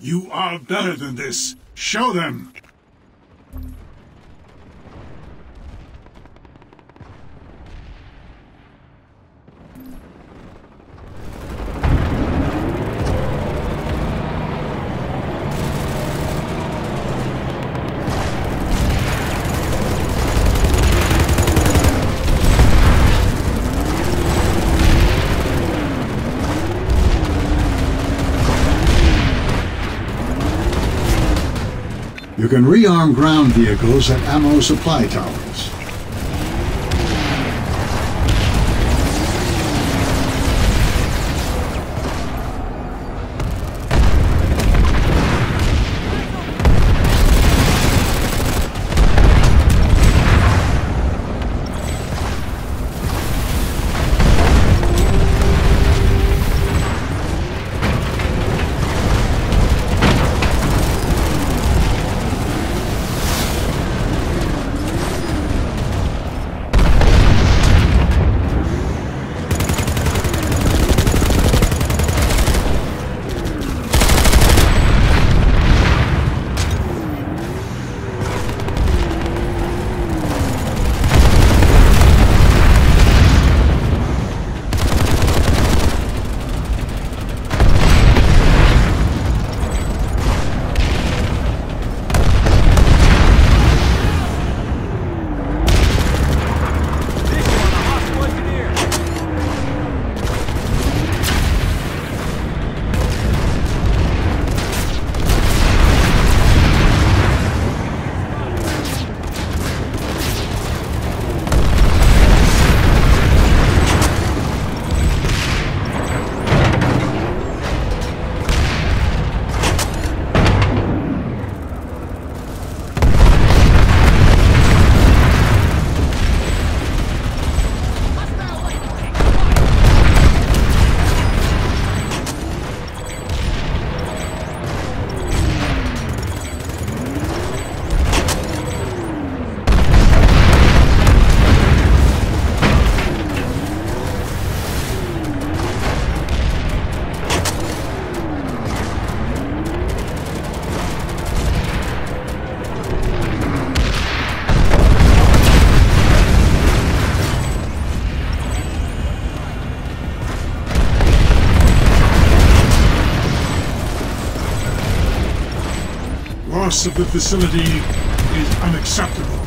You are better than this. Show them. You can rearm ground vehicles at ammo supply towers. Loss of the facility is unacceptable.